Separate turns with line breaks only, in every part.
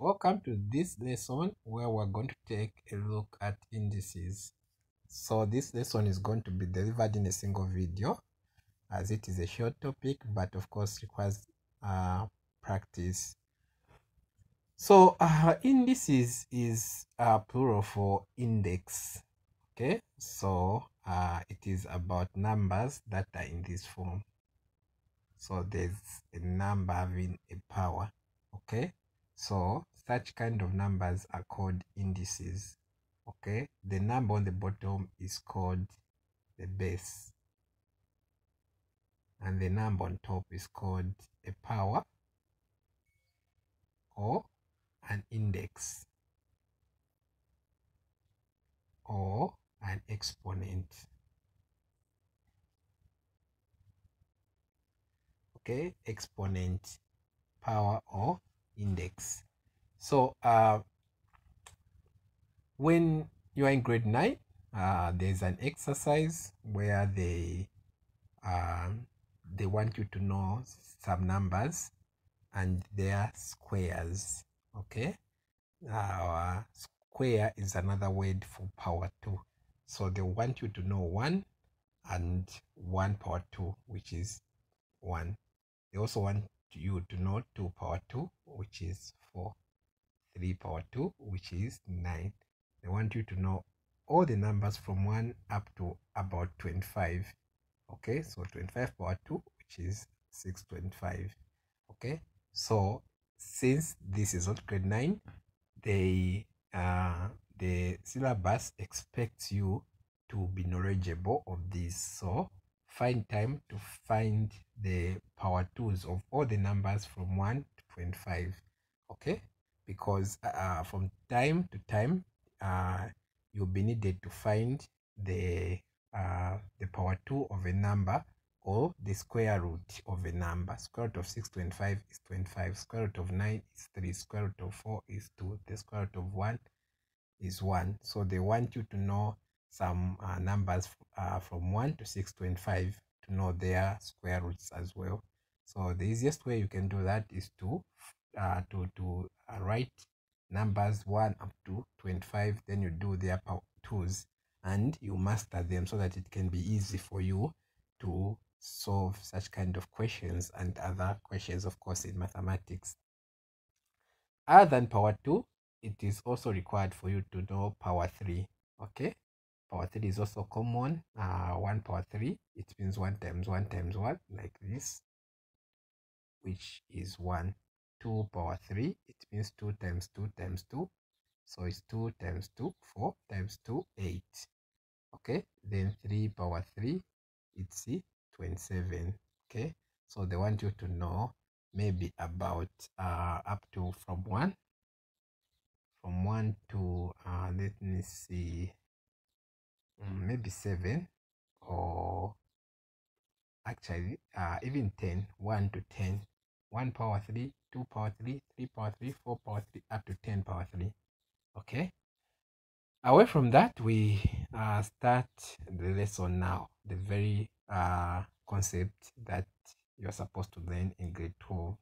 Welcome to this lesson where we're going to take a look at indices. So this lesson is going to be delivered in a single video as it is a short topic but of course requires uh, practice. So uh, indices is uh, plural for index. Okay, so uh, it is about numbers that are in this form. So there's a number having a power. Okay, so such kind of numbers are called indices. Okay, the number on the bottom is called the base, and the number on top is called a power or an index or an exponent. Okay, exponent, power or index. So uh, when you are in grade 9, uh, there's an exercise where they uh, they want you to know some numbers and their squares. Okay, uh, square is another word for power 2. So they want you to know 1 and 1 power 2, which is 1. They also want you to know 2 power 2, which is 4. 3 power 2 which is 9 they want you to know all the numbers from 1 up to about 25 okay? So 25 power 2 which is 625 okay? So since this is not grade 9 they uh the syllabus expects you to be knowledgeable of this. So find time to find the power 2s of all the numbers from 1 to 25 okay because uh, from time to time uh, you'll be needed to find the uh, the power 2 of a number or the square root of a number. Square root of 625 is 25. Square root of 9 is 3. Square root of 4 is 2. The square root of 1 is 1. So they want you to know some uh, numbers uh, from 1 to 625 to know their square roots as well. So the easiest way you can do that is to uh, to to uh, write numbers 1 up to 25 then you do the their twos and you master them so that it can be easy for you to solve such kind of questions and other questions of course in mathematics. Other than power 2 it is also required for you to know power 3 okay? Power 3 is also common. Uh 1 power 3 it means 1 times 1 times 1 like this which is 1 2 power 3 it means 2 times 2 times 2 so it's 2 times 2 4 times 2 8 okay then 3 power 3 it's 27 okay so they want you to know maybe about uh up to from 1 from 1 to uh let me see um, maybe 7 or actually uh even 10 1 to 10 1 power 3 2 power 3 3 power 3 4 power 3 up to 10 power 3 okay? Away from that we uh, start the lesson now. The very uh, concept that you're supposed to learn in grade 12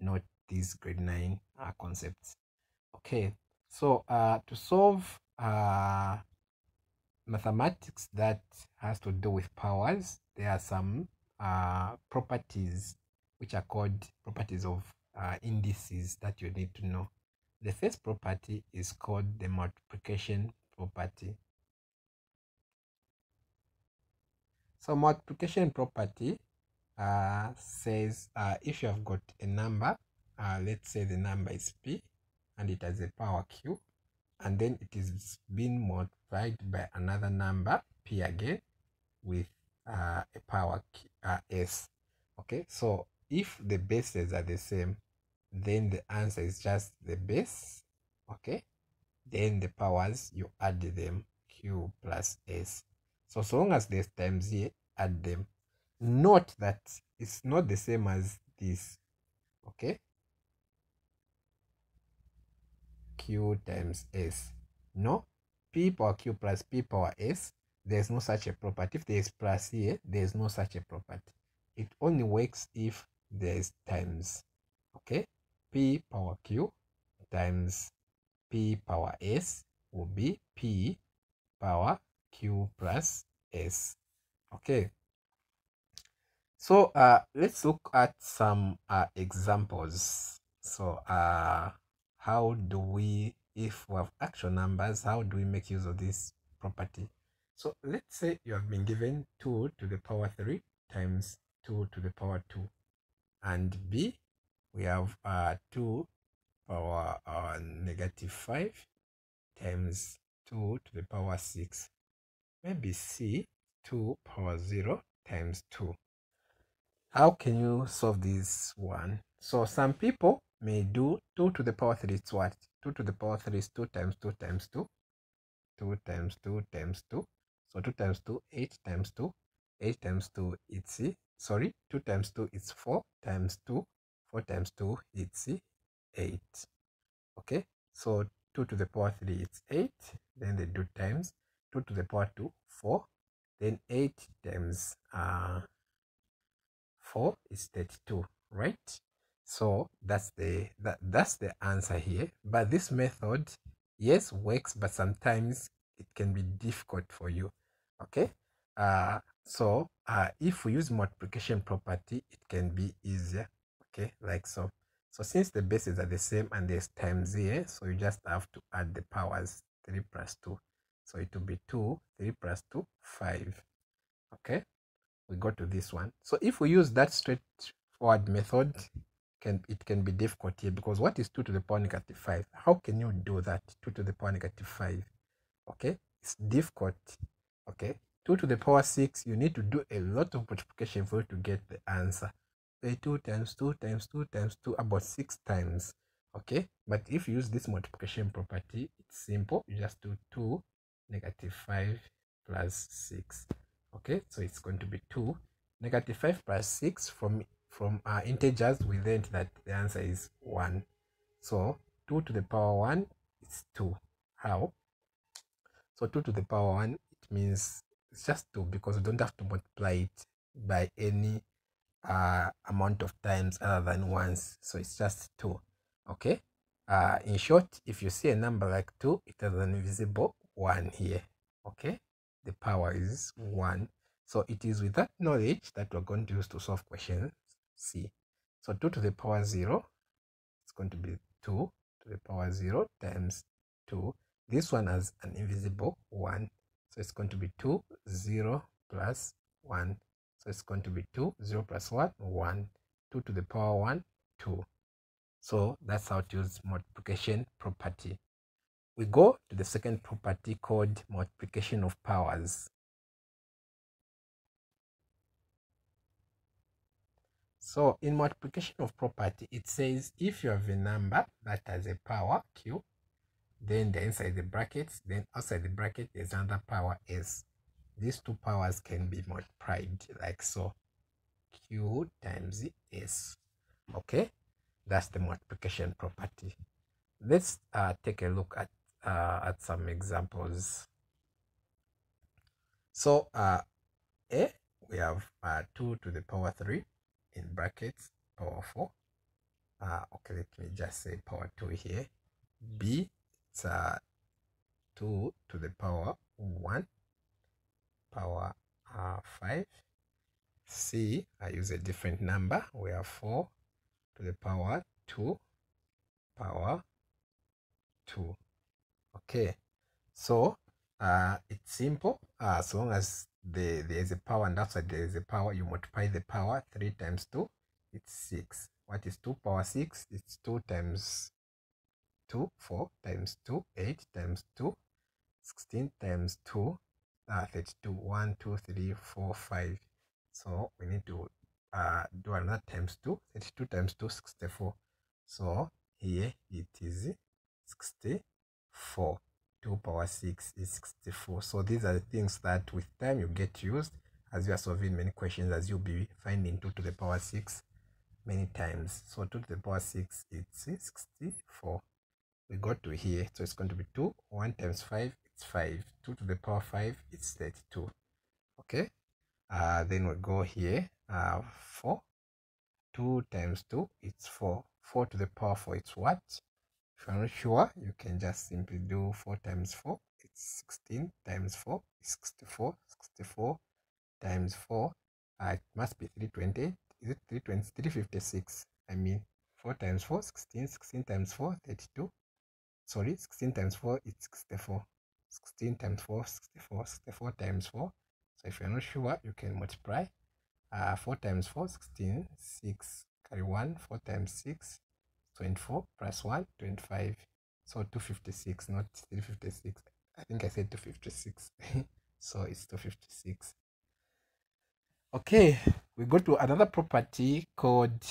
not these grade 9 uh, concepts. Okay? So uh, to solve uh, mathematics that has to do with powers there are some uh, properties which are called properties of uh, indices that you need to know. The first property is called the multiplication property. So multiplication property uh, says uh, if you have got a number, uh, let's say the number is p and it has a power q and then it is being multiplied by another number p again with uh, a power uh, s. Okay, so if the bases are the same then the answer is just the base okay? Then the powers you add them q plus s. So so long as there's times here add them. Note that it's not the same as this okay? Q times s. No p power q plus p power s there's no such a property. If there's plus here there's no such a property. It only works if there's times okay p power q times p power s will be p power q plus s. Okay. So uh, let's look at some uh, examples. So uh, how do we, if we have actual numbers, how do we make use of this property? So let's say you have been given 2 to the power 3 times 2 to the power 2. And B, we have uh, 2 power uh, negative 5 times 2 to the power 6. Maybe C, 2 power 0 times 2. How can you solve this one? So some people may do 2 to the power 3 is what? 2 to the power 3 is 2 times 2 times 2. 2 times 2 times 2 so 2 times 2, 8 times 2. 8 times 2, it's, sorry, 2 times 2 is 4 times 2. 4 times 2, it's 8. Okay, so 2 to the power 3 is 8. Then they do times. 2 to the power 2, 4. Then 8 times uh, 4 is 32, right? So that's the that, that's the answer here. But this method, yes, works, but sometimes it can be difficult for you okay uh, so uh, if we use multiplication property it can be easier okay like so. So since the bases are the same and there's times here so you just have to add the powers 3 plus 2 so it will be 2 3 plus 2 5 okay? We go to this one. So if we use that straightforward method can it can be difficult here because what is 2 to the power negative 5 how can you do that 2 to the power negative 5 okay it's difficult okay 2 to the power 6 you need to do a lot of multiplication for you to get the answer. Say 2 times 2 times 2 times 2 about 6 times okay? But if you use this multiplication property it's simple. You just do 2 negative 5 plus 6 okay? So it's going to be 2 negative 5 plus 6 from from our integers we learned that the answer is 1 so 2 to the power 1 is 2 how? So 2 to the power 1 it means it's just 2 because we don't have to multiply it by any uh, amount of times other than once. So it's just 2. Okay. Uh, in short, if you see a number like 2, it has an invisible 1 here. Okay. The power is 1. So it is with that knowledge that we're going to use to solve question C. So 2 to the power 0, it's going to be 2 to the power 0 times 2. This one has an invisible 1 so it's going to be 2, 0 plus 1. So it's going to be 2, 0 plus 1, 1. 2 to the power 1, 2. So that's how to use multiplication property. We go to the second property called multiplication of powers. So in multiplication of property, it says if you have a number that has a power q then the inside the brackets then outside the bracket there's another power s. These two powers can be multiplied like so. Q times s. Okay? That's the multiplication property. Let's uh, take a look at uh, at some examples. So uh, a we have uh, 2 to the power 3 in brackets power 4 uh, okay let me just say power 2 here. B it's uh, 2 to the power 1 power uh, 5 c i use a different number. We have 4 to the power 2 power 2 okay. So uh, it's simple. Uh, as long as the, there is a power and outside there is a power you multiply the power 3 times 2 it's 6 what is 2 power 6 it's 2 times 2, 4 times 2, 8 times 2, 16 times 2, uh, 32, 1, 2, 3, 4, 5. So we need to uh, do another times 2, 32 times 2, 64. So here it is 64. 2 power 6 is 64. So these are the things that with time you get used as you are solving many questions as you'll be finding 2 to the power 6 many times. So 2 to the power 6 it's 64 we got to here so it's going to be 2 1 times 5 it's 5 2 to the power 5 it's 32 okay? Uh, then we go here uh, 4 2 times 2 it's 4 4 to the power 4 it's what? If you're not sure you can just simply do 4 times 4 it's 16 times 4 is 64 64 times 4 uh, it must be 320 is it 320 356 i mean 4 times 4 16 16 times 4 32 sorry 16 times 4 is 64 16 times 4 64 64 times 4 so if you're not sure you can multiply uh, 4 times 4 16 6 carry 1 4 times 6 24 plus 1 25 so 256 not 356 i think i said 256 so it's 256 okay we go to another property called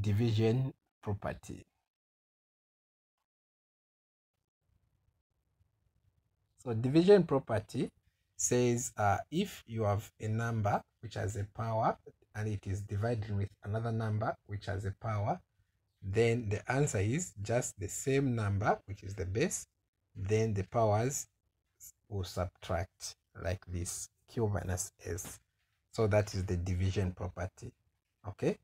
division property so division property says uh, if you have a number which has a power and it is divided with another number which has a power then the answer is just the same number which is the base then the powers will subtract like this q minus s. So that is the division property okay?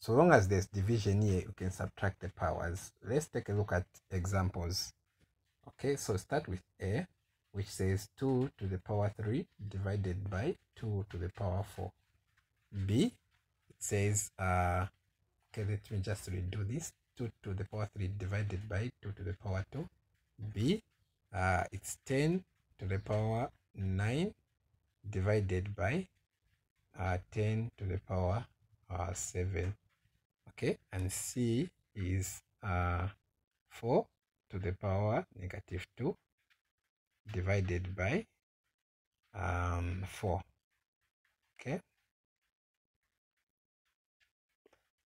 So long as there's division here you can subtract the powers. Let's take a look at examples okay? So start with a which says 2 to the power 3 divided by 2 to the power 4 b it says uh okay let me just redo this. 2 to the power 3 divided by 2 to the power 2 b uh, it's 10 to the power 9 divided by uh, 10 to the power uh, 7 okay and c is uh, 4 to the power negative 2 divided by um, 4 okay?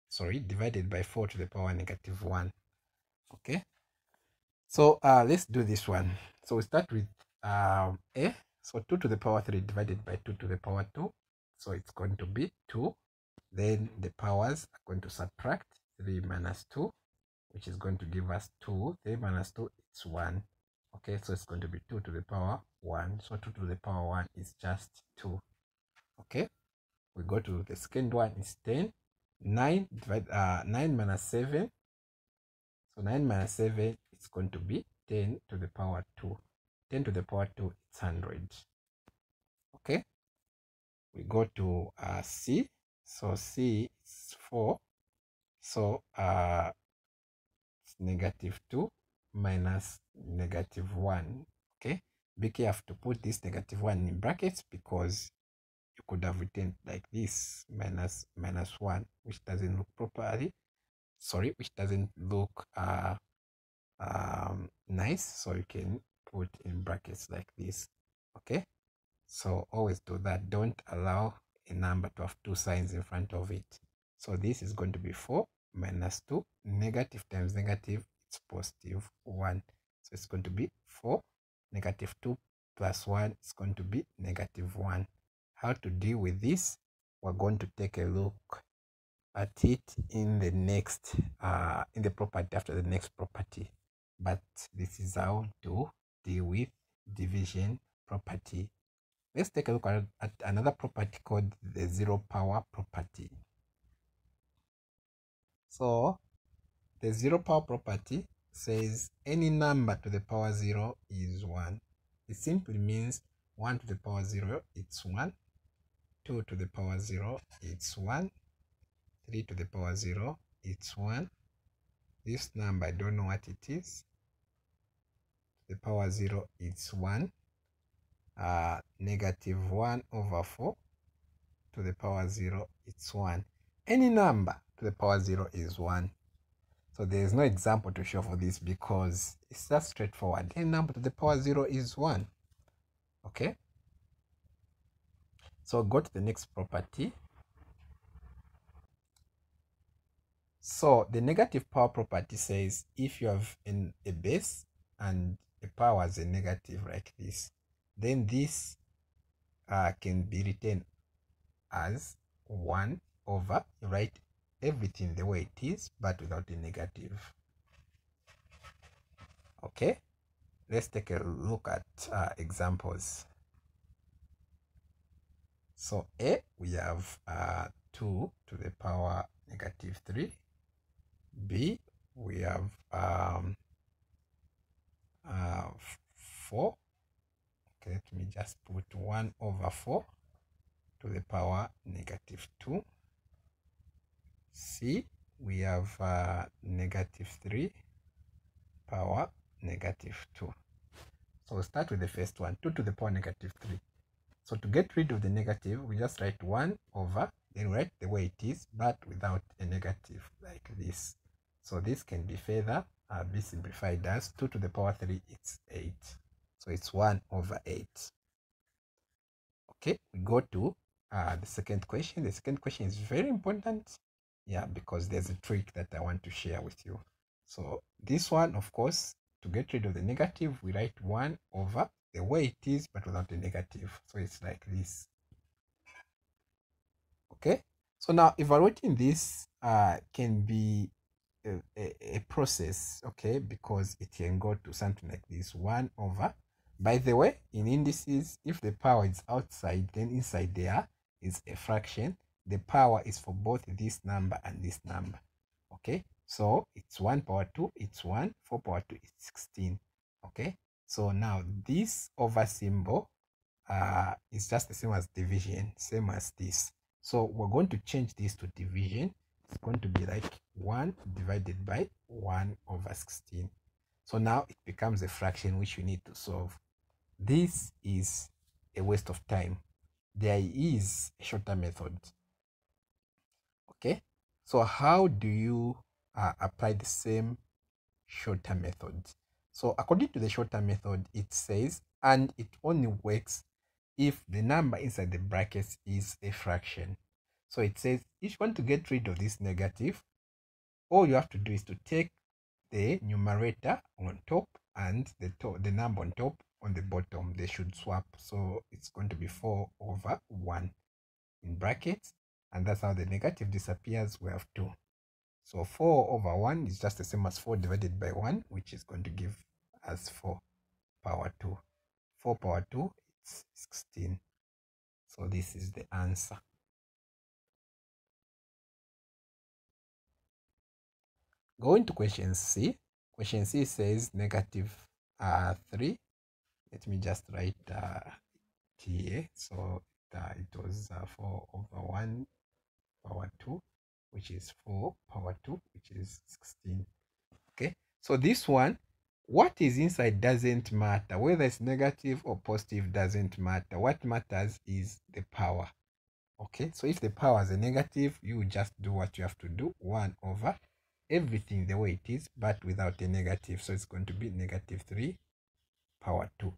Sorry divided by 4 to the power negative 1 okay? So uh, let's do this one. So we start with um, a. So 2 to the power 3 divided by 2 to the power 2 so it's going to be 2 then the powers are going to subtract 3 minus 2 which is going to give us 2 3 minus 2 it's 1 okay so it's going to be 2 to the power 1 so 2 to the power 1 is just 2 okay we go to the second one is 10 9 divide uh 9 minus 7 so 9 minus 7 is going to be 10 to the power 2 10 to the power 2 it's 100 okay we go to uh c. So c is 4 so uh it's negative 2 minus negative 1 okay? Be careful to put this negative 1 in brackets because you could have written like this minus minus 1 which doesn't look properly. Sorry which doesn't look uh um nice. So you can put in brackets like this okay? So always do that. Don't allow a number to have two signs in front of it. So this is going to be 4 minus 2 negative times negative it's positive 1 so it's going to be 4 negative 2 plus 1 is going to be negative 1 how to deal with this? We're going to take a look at it in the next uh in the property after the next property. But this is how to deal with division property. Let's take a look at, at another property called the zero power property. So the zero power property says any number to the power zero is one. It simply means 1 to the power 0 it's 1 2 to the power 0 it's 1 3 to the power 0 it's 1 this number i don't know what it is. The power 0 it's 1 uh, negative 1 over 4 to the power 0 it's 1 any number to the power 0 is 1 so there is no example to show for this because it's just straightforward. Any number to the power 0 is 1 okay? So go to the next property. So the negative power property says if you have an, a base and a power is a negative like this then this uh, can be written as 1 over write everything the way it is but without the negative. Okay? Let's take a look at uh, examples. So a we have uh, 2 to the power negative 3 b we have um, 4 okay let me just put 1 over 4 to the power negative 2 c we have uh, negative 3 power negative 2 so we'll start with the first one 2 to the power negative 3 so to get rid of the negative we just write 1 over then write the way it is but without a negative like this. So this can be further uh, be simplified as 2 to the power 3 it's 8 so it's 1 over 8 okay we go to uh, the second question. The second question is very important yeah because there's a trick that i want to share with you. So this one of course to get rid of the negative we write 1 over the way it is but without the negative. So it's like this. Okay? So now evaluating this uh, can be a, a, a, process okay? Because it can go to something like this 1 over. By the way in indices if the power is outside then inside there is a fraction the power is for both this number and this number okay? So it's 1 power 2 it's 1 4 power 2 it's 16 okay? So now this over symbol uh, is just the same as division same as this. So we're going to change this to division. It's going to be like 1 divided by 1 over 16 so now it becomes a fraction which you need to solve. This is a waste of time. There is a shorter method okay. So how do you uh, apply the same shorter method? So according to the shorter method it says and it only works if the number inside the brackets is a fraction. So it says if you want to get rid of this negative all you have to do is to take the numerator on top and the top, the number on top on the bottom. They should swap. So it's going to be 4 over 1 in brackets and that's how the negative disappears we have 2 so 4 over 1 is just the same as 4 divided by 1 which is going to give us 4 power 2 4 power 2 it's 16 so this is the answer. Going to question c. Question c says negative uh, 3 let me just write uh, here so uh, it was uh, 4 over 1 power 2 which is 4 power 2 which is 16 okay? So this one what is inside doesn't matter. Whether it's negative or positive doesn't matter. What matters is the power. Okay? So if the power is a negative you just do what you have to do 1 over everything the way it is but without a negative. So it's going to be negative 3 power 2.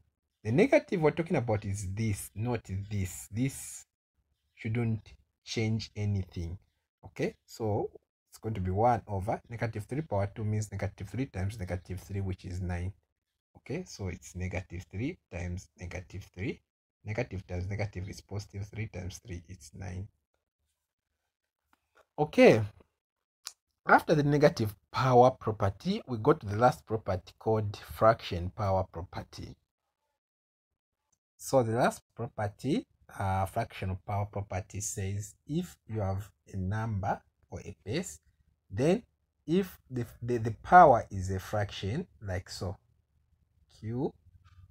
The negative we're talking about is this, not this. This shouldn't change anything. Okay, so it's going to be 1 over negative 3 power 2 means negative 3 times negative 3, which is 9. Okay, so it's negative 3 times negative 3. Negative times negative is positive 3 times 3, it's 9. Okay, after the negative power property, we go to the last property called fraction power property. So the last property, uh, fractional power property says if you have a number or a base, then if the, the, the power is a fraction, like so, q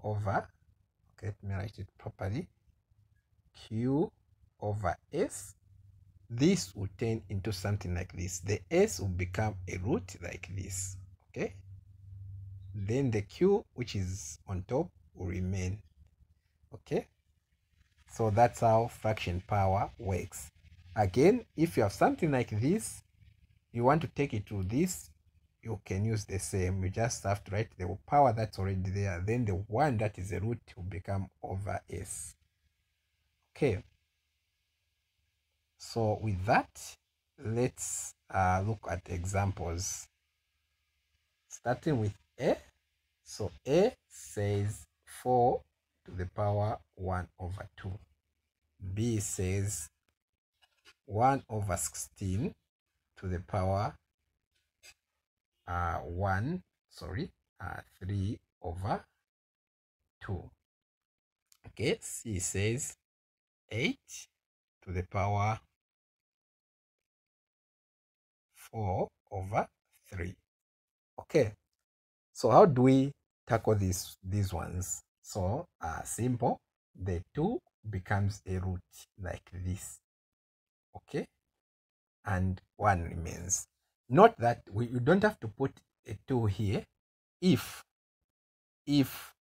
over, okay, let me write it properly, q over s this will turn into something like this. The s will become a root like this okay? Then the q which is on top will remain okay so that's how fraction power works again if you have something like this you want to take it to this you can use the same you just have to write the power that's already there then the one that is a root will become over s okay so with that, let's uh, look at examples. Starting with A. So A says 4 to the power 1 over 2. B says 1 over 16 to the power uh, 1, sorry, uh, 3 over 2. Okay, C says 8 to the power 4 over 3. Okay, so how do we tackle these, these ones? So uh, simple, the 2 becomes a root like this. Okay? And 1 remains. Note that we, you don't have to put a 2 here if if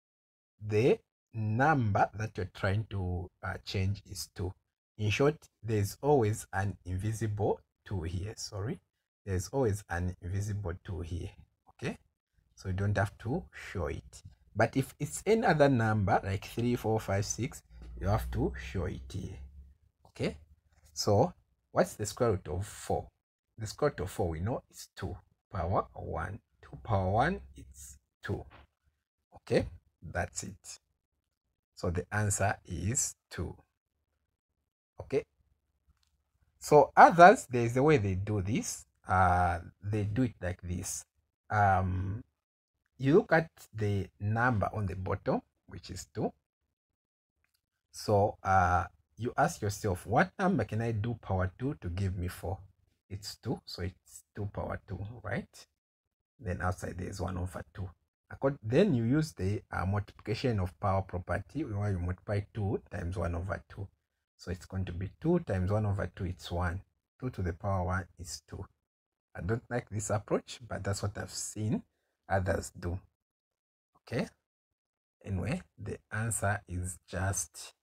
the number that you're trying to uh, change is 2. In short, there's always an invisible 2 here. Sorry. There's always an invisible 2 here. Okay? So you don't have to show it. But if it's any other number like 3, 4, 5, 6, you have to show it here. Okay? So what's the square root of 4? The square root of 4 we know is 2 power 1. 2 power 1 it's 2. Okay? That's it. So the answer is 2. Okay? So others, there's a way they do this. Uh, they do it like this. Um, you look at the number on the bottom, which is 2. So uh, you ask yourself, what number can I do power 2 to give me 4? It's 2, so it's 2 power 2, right? Then outside there is 1 over 2. Then you use the uh, multiplication of power property where you multiply 2 times 1 over 2. So it's going to be 2 times 1 over 2, it's 1. 2 to the power 1 is 2. I don't like this approach, but that's what I've seen others do. Okay? Anyway, the answer is just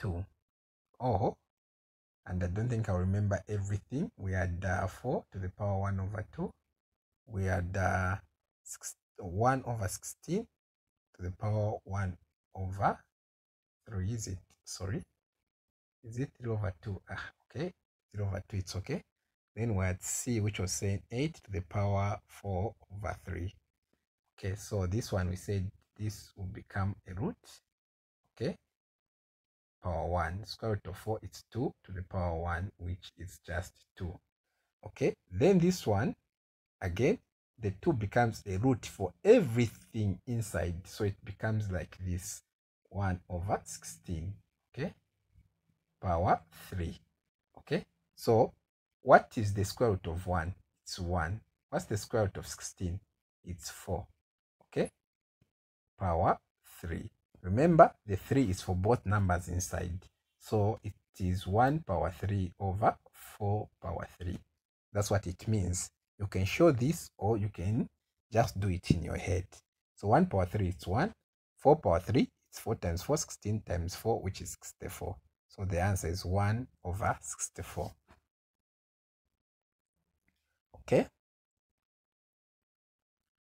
2. Oh, and I don't think I remember everything. We had uh, 4 to the power 1 over 2. We had uh, 1 over 16 to the power 1 over 3. Is it? Sorry. Is it 3 over 2? Ah, okay. 3 over 2, it's okay. Then we had C, which was saying 8 to the power 4 over 3. Okay, so this one we said this will become a root. Okay. Power 1. Square root of 4 it's 2 to the power 1, which is just 2. Okay. Then this one, again, the 2 becomes a root for everything inside. So it becomes like this 1 over 16. Okay. Power 3. Okay. So what is the square root of 1? It's 1. What's the square root of 16? It's 4. Okay. Power 3. Remember, the 3 is for both numbers inside. So it is 1 power 3 over 4 power 3. That's what it means. You can show this or you can just do it in your head. So 1 power 3 is 1. 4 power 3 is 4 times 4, 16 times 4, which is 64. So the answer is 1 over 64. Okay.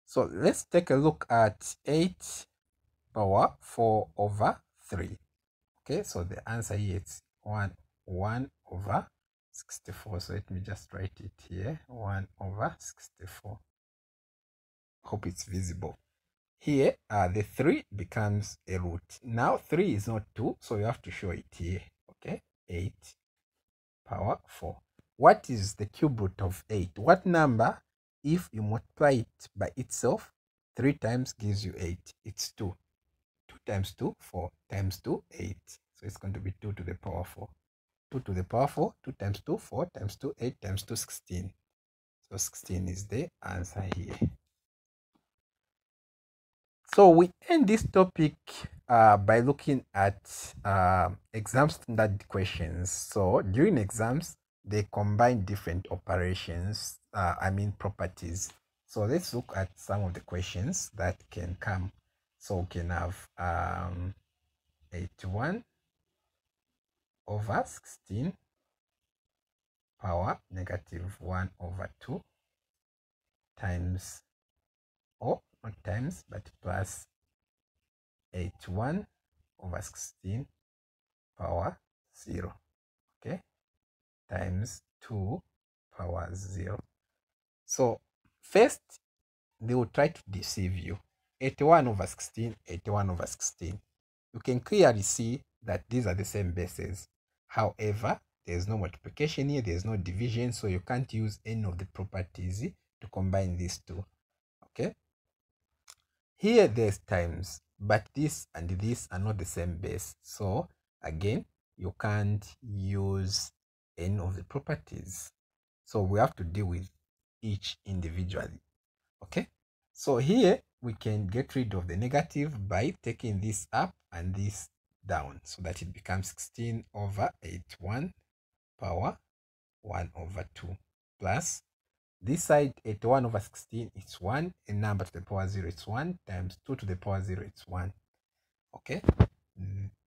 So let's take a look at 8 power 4 over 3. Okay, so the answer here is 1, 1 over 64 so let me just write it here 1 over 64 hope it's visible. Here uh, the 3 becomes a root. Now 3 is not 2 so you have to show it here. Okay 8 power 4 what is the cube root of 8 what number if you multiply it by itself 3 times gives you 8 it's 2 2 times 2 4 times 2 8 so it's going to be 2 to the power 4 2 to the power 4 2 times 2 4 times 2 8 times 2 16 so 16 is the answer here. So we end this topic uh, by looking at uh, exam standard questions. So during exams they combine different operations uh, i mean properties. So let's look at some of the questions that can come. So we can have um, 81 over 16 power negative 1 over 2 times or not times but plus 81 over 16 power 0 okay times 2 power 0 so first they will try to deceive you 81 over 16 81 over 16 you can clearly see that these are the same bases However, there's no multiplication here, there's no division, so you can't use any of the properties to combine these two. Okay. Here there's times, but this and this are not the same base. So again, you can't use any of the properties. So we have to deal with each individually. Okay. So here we can get rid of the negative by taking this up and this down so that it becomes 16 over 81 power 1 over 2 plus this side 81 over 16 it's 1 a number to the power 0 it's 1 times 2 to the power 0 it's 1 okay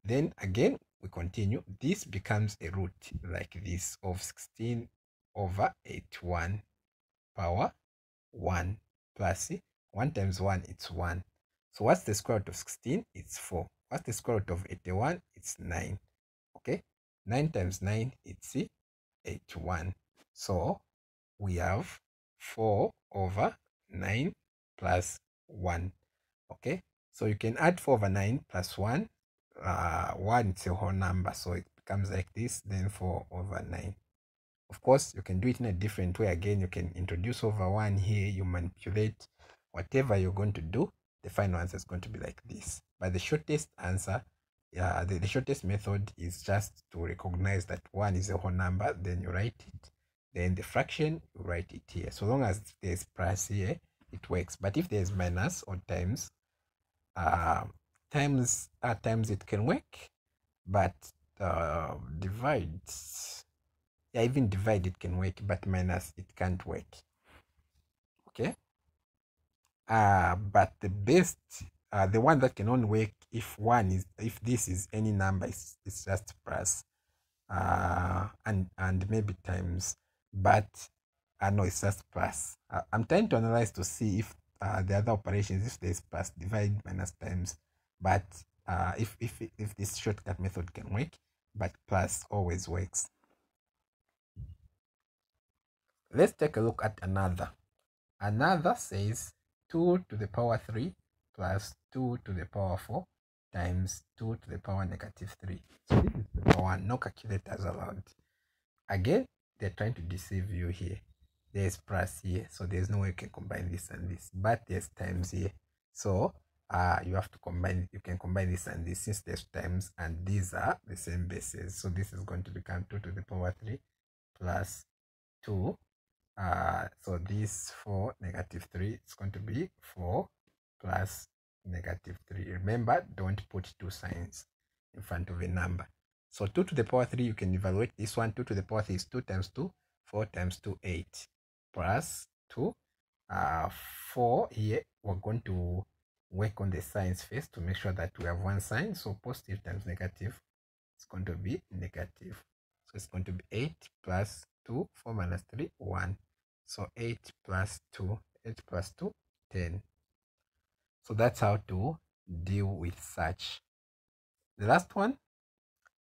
then again we continue. This becomes a root like this of 16 over 81 power 1 plus 1 times 1 it's 1 so what's the square root of 16 it's 4 what's the square root of 81 it's 9 okay? 9 times 9 it's 81 so we have 4 over 9 plus 1 okay? So you can add 4 over 9 plus 1 uh, 1 it's a whole number so it becomes like this then 4 over 9 of course you can do it in a different way. Again you can introduce over 1 here you manipulate whatever you're going to do the final answer is going to be like this. But the shortest answer yeah the, the shortest method is just to recognize that 1 is a whole number then you write it. Then the fraction you write it here. So long as there's plus here it works. But if there's minus or times uh, times at times it can work but uh, divide yeah even divide it can work but minus it can't work. Okay? Uh but the best uh the one that can only work if one is if this is any number it's, it's just plus uh and and maybe times but I uh, know it's just plus. Uh, i'm trying to analyze to see if uh, the other operations if there's plus divide minus times but uh, if, if, if this shortcut method can work, but plus always works. Let's take a look at another. Another says 2 to the power 3 plus 2 to the power 4 times 2 to the power negative 3. So this is the power, no calculators allowed. Again, they're trying to deceive you here. There's plus here, so there's no way you can combine this and this, but there's times here. So uh, you have to combine you can combine this and this since there's times and these are the same bases. So this is going to become 2 to the power 3 plus 2 uh, so this 4 negative 3 is going to be 4 plus negative 3 remember don't put two signs in front of a number. So 2 to the power 3 you can evaluate this one. 2 to the power 3 is 2 times 2 4 times 2 8 plus 2 uh 4 here we're going to work on the signs first to make sure that we have one sign. So positive times negative is going to be negative. So it's going to be 8 plus 2, 4 minus 3, 1. So 8 plus 2, 8 plus 2, 10. So that's how to deal with such. The last one,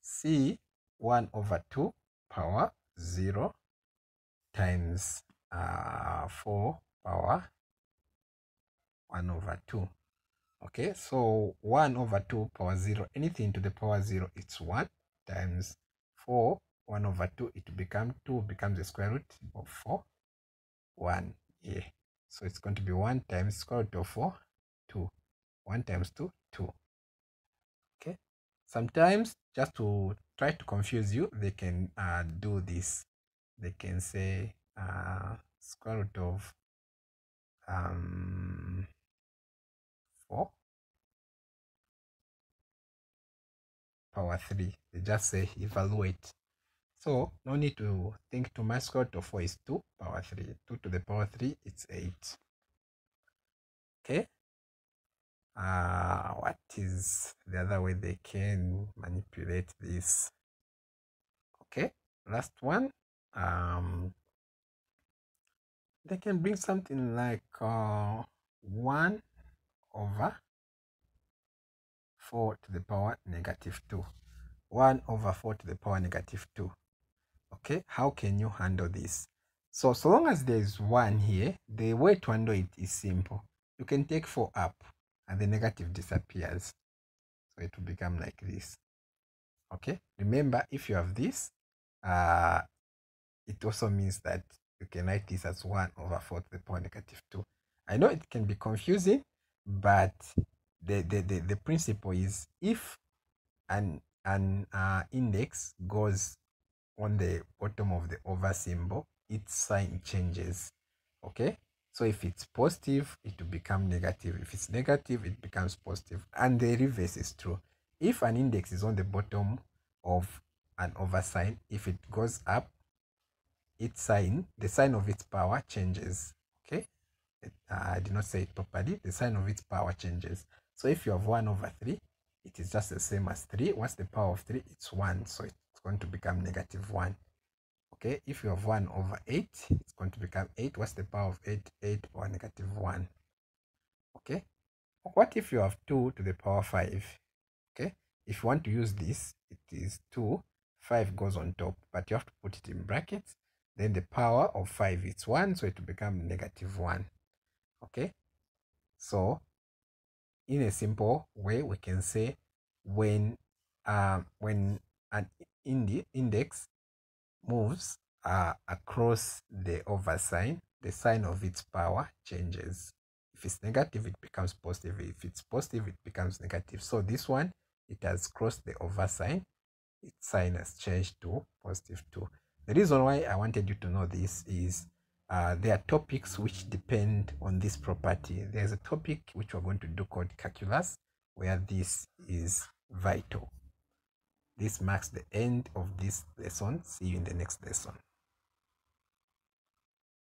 C 1 over 2 power 0 times uh, 4 power 1 over 2 okay so 1 over 2 power 0 anything to the power 0 it's 1 times 4 1 over 2 it become 2 becomes the square root of 4 1 yeah. So it's going to be 1 times square root of 4 2 1 times 2 2 okay. Sometimes just to try to confuse you they can uh, do this. They can say uh, square root of um 4 power 3 they just say evaluate. So no need to think too much. Square root of 4 is 2 power 3 2 to the power 3 it's 8 okay. Uh what is the other way they can manipulate this? Okay last one. Um they can bring something like uh 1 over 4 to the power negative 2. 1 over 4 to the power negative 2. Okay, how can you handle this? So, so long as there is 1 here, the way to handle it is simple. You can take 4 up and the negative disappears. So it will become like this. Okay, remember if you have this, uh, it also means that you can write this as 1 over 4 to the power negative 2. I know it can be confusing, but the, the, the, the principle is if an an uh, index goes on the bottom of the over symbol its sign changes okay So if it's positive, it will become negative. If it's negative, it becomes positive. And the reverse is true. If an index is on the bottom of an over sign, if it goes up, its sign, the sign of its power changes. I did not say it properly. The sign of its power changes. So if you have 1 over 3, it is just the same as 3. What's the power of 3? It's 1. So it's going to become negative 1. Okay, if you have 1 over 8, it's going to become 8. What's the power of 8? 8 or negative 1. Okay, what if you have 2 to the power 5? Okay, if you want to use this, it is 2. 5 goes on top, but you have to put it in brackets. Then the power of 5 is 1, so it will become negative 1. Okay, so in a simple way, we can say when uh, when an indi index moves uh, across the over sign, the sign of its power changes. If it's negative, it becomes positive. If it's positive, it becomes negative. So this one, it has crossed the over sign. Its sign has changed to positive 2. The reason why I wanted you to know this is uh, there are topics which depend on this property. There's a topic which we're going to do called calculus, where this is vital. This marks the end of this lesson. See you in the next lesson.